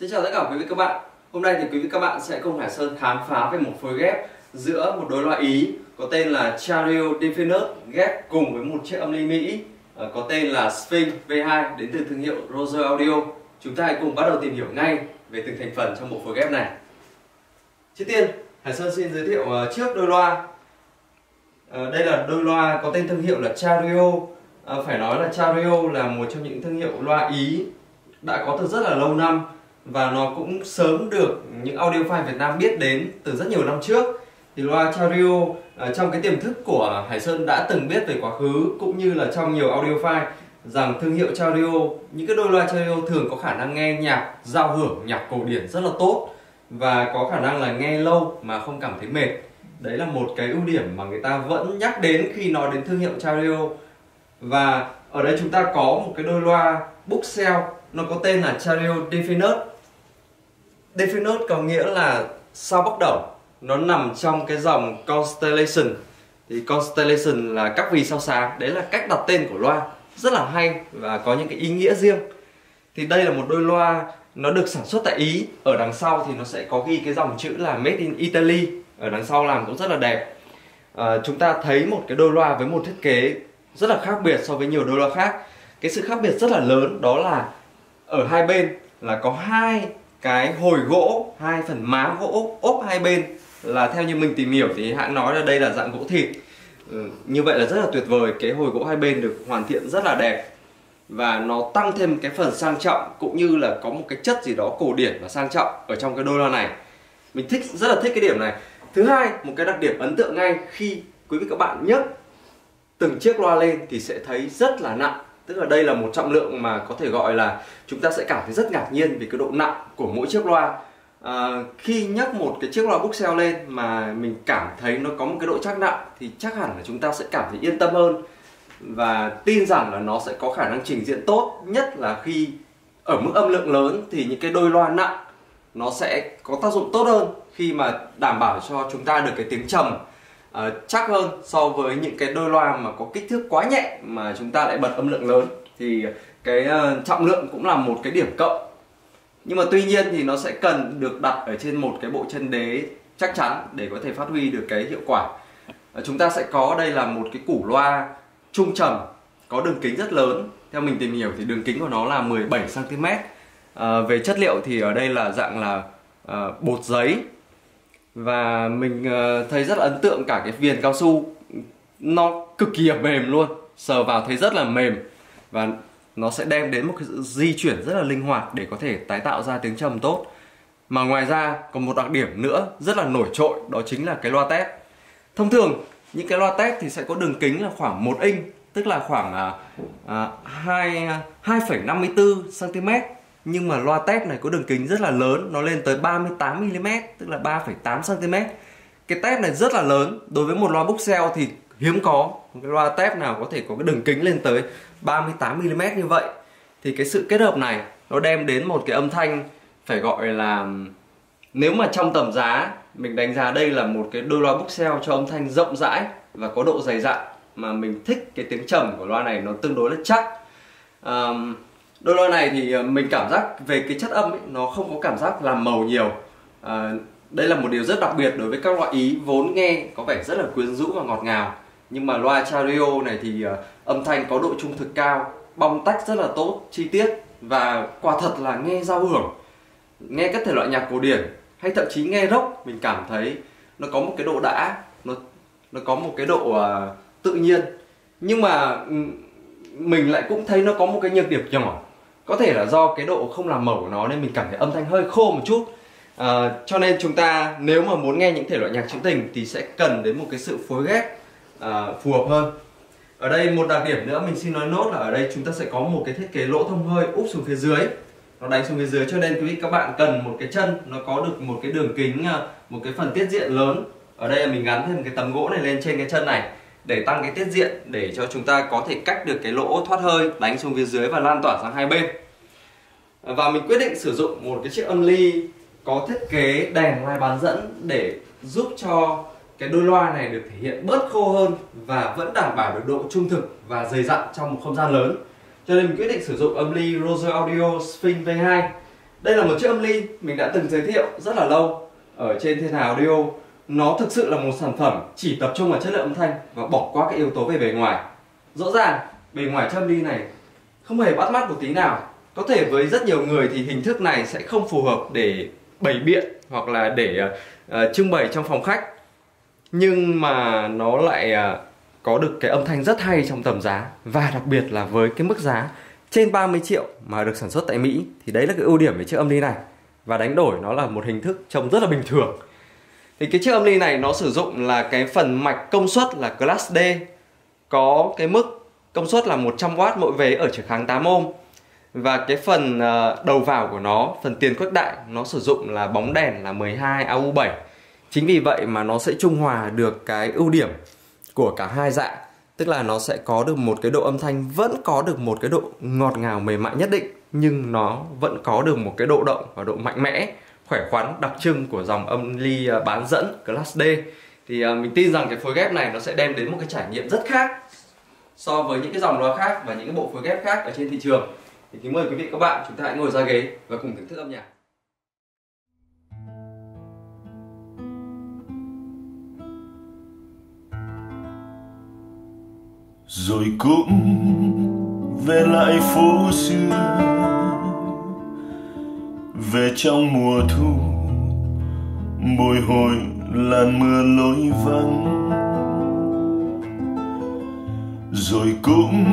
Xin chào tất cả quý vị các bạn. Hôm nay thì quý vị các bạn sẽ cùng Hải Sơn khám phá về một phối ghép giữa một đôi loa Ý có tên là Chario Definite ghép cùng với một chiếc âm ly Mỹ ờ, có tên là Sphinx V2 đến từ thương hiệu Roger Audio. Chúng ta hãy cùng bắt đầu tìm hiểu ngay về từng thành phần trong bộ phối ghép này. Trước tiên, Hải Sơn xin giới thiệu ờ, trước đôi loa. Ờ, đây là đôi loa có tên thương hiệu là Chario. Phải nói là Chario là một trong những thương hiệu loa Ý đã có từ rất là lâu năm và nó cũng sớm được những audio file Việt Nam biết đến từ rất nhiều năm trước. Thì loa Chario ờ, trong cái tiềm thức của Hải Sơn đã từng biết về quá khứ, cũng như là trong nhiều audio file, rằng thương hiệu Chario những cái đôi loa Chario thường có khả năng nghe nhạc giao hưởng, nhạc cổ điển rất là tốt, và có khả năng là nghe lâu mà không cảm thấy mệt. Đấy là một cái ưu điểm mà người ta vẫn nhắc đến khi nói đến thương hiệu Chario và ở đây chúng ta có một cái đôi loa Booksell nó có tên là Chario Definite. Definite có nghĩa là sao bắt đầu. Nó nằm trong cái dòng Constellation. Thì Constellation là các vì sao sáng. Đấy là cách đặt tên của loa. Rất là hay và có những cái ý nghĩa riêng. Thì đây là một đôi loa nó được sản xuất tại Ý. Ở đằng sau thì nó sẽ có ghi cái dòng chữ là Made in Italy. Ở đằng sau làm cũng rất là đẹp. À, chúng ta thấy một cái đôi loa với một thiết kế rất là khác biệt so với nhiều đôi loa khác. Cái sự khác biệt rất là lớn đó là ở hai bên là có hai cái hồi gỗ hai phần má gỗ ốp hai bên là theo như mình tìm hiểu thì hãng nói là đây là dạng gỗ thịt. Ừ, như vậy là rất là tuyệt vời cái hồi gỗ hai bên được hoàn thiện rất là đẹp. Và nó tăng thêm cái phần sang trọng cũng như là có một cái chất gì đó cổ điển và sang trọng ở trong cái đôi loa này. Mình thích rất là thích cái điểm này. Thứ hai một cái đặc điểm ấn tượng ngay khi quý vị các bạn nhấc từng chiếc loa lên thì sẽ thấy rất là nặng tức là đây là một trọng lượng mà có thể gọi là chúng ta sẽ cảm thấy rất ngạc nhiên vì cái độ nặng của mỗi chiếc loa. À, khi nhấc một cái chiếc loa bookshelf lên mà mình cảm thấy nó có một cái độ chắc nặng thì chắc hẳn là chúng ta sẽ cảm thấy yên tâm hơn. Và tin rằng là nó sẽ có khả năng trình diễn tốt nhất là khi ở mức âm lượng lớn thì những cái đôi loa nặng nó sẽ có tác dụng tốt hơn khi mà đảm bảo cho chúng ta được cái tiếng trầm uh, chắc hơn so với những cái đôi loa mà có kích thước quá nhẹ mà chúng ta lại bật âm lượng lớn. Thì cái uh, trọng lượng cũng là một cái điểm cộng. Nhưng mà tuy nhiên thì nó sẽ cần được đặt ở trên một cái bộ chân đế chắc chắn để có thể phát huy được cái hiệu quả. Uh, chúng ta sẽ có đây là một cái củ loa trung trầm có đường kính rất lớn. Theo mình tìm hiểu thì đường kính của nó là 17 cm à, về chất liệu thì ở đây là dạng là à, bột giấy và mình ờ, thấy rất là ấn tượng cả cái viền cao su. Nó cực kỳ mềm luôn sờ vào thấy rất là mềm. Và nó sẽ đem đến một cái sự di chuyển rất là linh hoạt để có thể tái tạo ra tiếng trầm tốt. Mà ngoài ra còn một đặc điểm nữa rất là nổi trội đó chính là cái loa tép thông thường những cái loa tép thì sẽ có đường kính là khoảng 1 inch tức là khoảng à, à, 2 2,54 cm nhưng mà loa test này có đường kính rất là lớn nó lên tới 38 mm tức là 3,8 cm cái test này rất là lớn đối với một loa bookshelf thì hiếm có. Một cái loa test nào có thể có cái đường kính lên tới 38 mm như vậy. Thì cái sự kết hợp này nó đem đến một cái âm thanh phải gọi là nếu mà trong tầm giá mình đánh giá đây là một cái đôi loa bookshelf cho âm thanh rộng rãi và có độ dày dặn mà mình thích cái tiếng trầm của loa này nó tương đối là chắc. Um, đôi loa này thì ờ, mình cảm giác về cái chất âm ấy, nó không có cảm giác làm màu nhiều. À, đây là một điều rất đặc biệt đối với các loại ý vốn nghe có vẻ rất là quyến rũ và ngọt ngào. Nhưng mà loa Chario này thì ờ, âm thanh có độ trung thực cao bong tách rất là tốt chi tiết và quả thật là nghe giao hưởng. Nghe các thể loại nhạc cổ điển hay thậm chí nghe rock mình cảm thấy nó có một cái độ đã nó nó có một cái độ uh, tự nhiên. Nhưng mà ừ, mình lại cũng thấy nó có một cái nhược điểm nhỏ có thể là do cái độ không làm màu của nó nên mình cảm thấy âm thanh hơi khô một chút. À, cho nên chúng ta nếu mà muốn nghe những thể loại nhạc trữ tình thì sẽ cần đến một cái sự phối ghép à, phù hợp hơn. Ở đây một đặc điểm nữa mình xin nói nốt là ở đây chúng ta sẽ có một cái thiết kế lỗ thông hơi úp xuống phía dưới. Nó đánh xuống phía dưới cho nên quý vị các bạn cần một cái chân nó có được một cái đường kính ờ, một cái phần tiết diện lớn. Ở đây là mình gắn thêm cái tấm gỗ này lên trên cái chân này để tăng cái tiết diện để cho chúng ta có thể cách được cái lỗ thoát hơi, đánh xuống phía dưới và lan tỏa sang hai bên. Và mình quyết định sử dụng một cái chiếc âm ly có thiết kế đèn ngoài bán dẫn để giúp cho cái đôi loa này được thể hiện bớt khô hơn và vẫn đảm bảo được độ trung thực và dày dặn trong một không gian lớn. Cho nên mình quyết định sử dụng âm ly Rose Audio Sphinx V2 đây là một chiếc âm ly mình đã từng giới thiệu rất là lâu ở trên Thiên Hà Audio nó thực sự là một sản phẩm chỉ tập trung vào chất lượng âm thanh và bỏ qua các yếu tố về bề ngoài. Rõ ràng bề ngoài châm ly này không hề bắt mắt một tí nào. Có thể với rất nhiều người thì hình thức này sẽ không phù hợp để bày biện hoặc là để uh, trưng bày trong phòng khách. Nhưng mà nó lại uh, có được cái âm thanh rất hay trong tầm giá và đặc biệt là với cái mức giá trên 30 triệu mà được sản xuất tại Mỹ. Thì đấy là cái ưu điểm về chiếc âm ly này. Và đánh đổi nó là một hình thức trông rất là bình thường thì cái chiếc âm ly này nó sử dụng là cái phần mạch công suất là Class D. Có cái mức công suất là 100W mỗi vế ở trở kháng 8 ohm. Và cái phần ờ, đầu vào của nó, phần tiền khuếch đại, nó sử dụng là bóng đèn là 12 AU7 chính vì vậy mà nó sẽ trung hòa được cái ưu điểm của cả hai dạng. Tức là nó sẽ có được một cái độ âm thanh, vẫn có được một cái độ ngọt ngào mềm mại nhất định, nhưng nó vẫn có được một cái độ động và độ mạnh mẽ khỏe khoắn, đặc trưng của dòng âm ly à, bán dẫn Class D. Thì à, mình tin rằng cái phối ghép này nó sẽ đem đến một cái trải nghiệm rất khác so với những cái dòng loa khác và những cái bộ phối ghép khác ở trên thị trường. Thì kính mời quý vị các bạn, chúng ta hãy ngồi ra ghế và cùng thưởng thức âm nhạc. Rồi cũng về lại phố xưa về trong mùa thu. Bồi hồi làn mưa lối vắng. Rồi cũng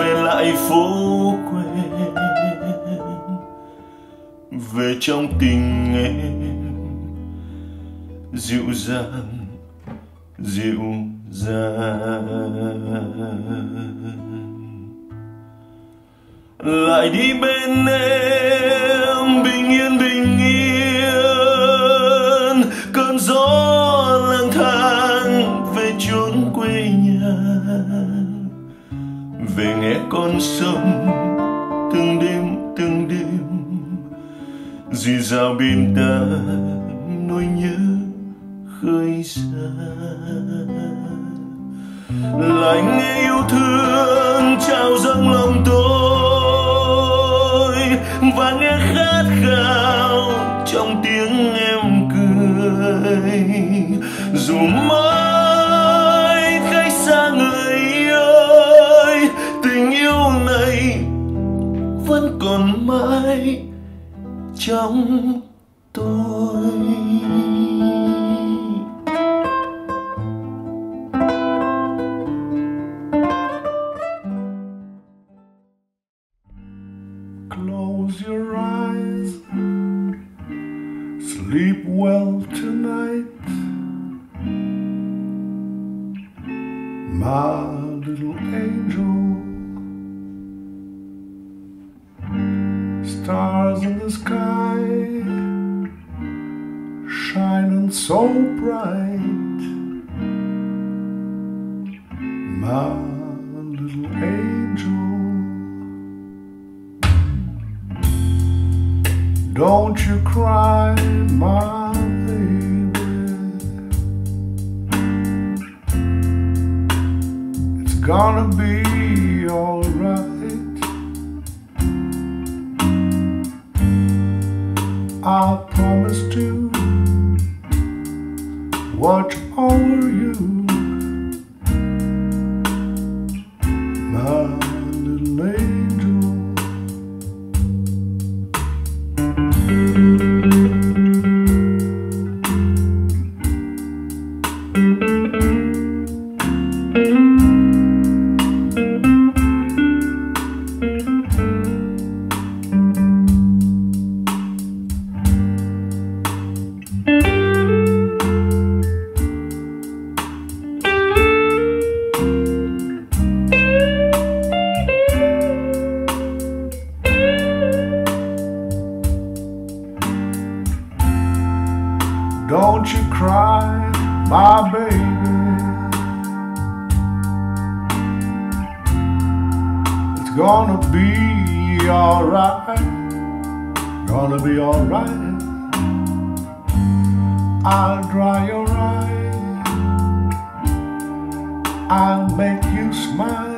về lại phố quê. Về trong tình em dịu dàng dịu dàng lại đi bên em, bình yên bình yên. Cơn gió lang thang về chốn quê nhà. Về nghe con sông, từng đêm từng đêm. Dì dào bên ta, nỗi nhớ khơi xa. Lại nghe yêu thương trao dâng lòng tôi. Cười dù mai cách xa người ơi tình yêu này vẫn còn mãi trong tôi. Close your eyes, sleep well tonight, my little angel. Stars in the sky shining so bright, my Don't you cry, my baby. It's gonna be alright. I promise to watch baby. It's gonna be alright. Gonna be alright. I'll dry your eyes. I'll make you smile.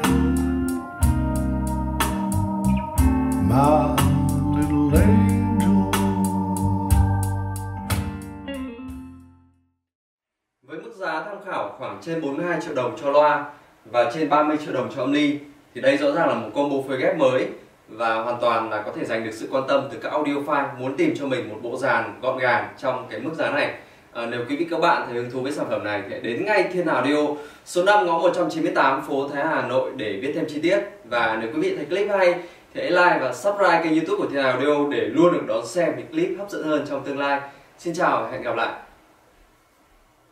Trên 42 triệu đồng cho loa và trên 30 triệu đồng cho âm ly. Thì đây rõ ràng là một combo phối ghép mới và hoàn toàn là có thể giành được sự quan tâm từ các audiophile muốn tìm cho mình một bộ dàn gọn gàng trong cái mức giá này. À, nếu quý vị các bạn thấy hứng thú với sản phẩm này thì đến ngay Thiên Hà Audio số 5 ngõ 198 phố Thái Hà Nội để biết thêm chi tiết. Và nếu quý vị thấy clip hay thì hãy like và subscribe kênh youtube của Thiên Hà Audio để luôn được đón xem những clip hấp dẫn hơn trong tương lai. Xin chào và hẹn gặp lại.